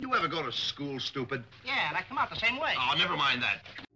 You ever go to school, stupid? Yeah, and I come out the same way. Oh, never mind that.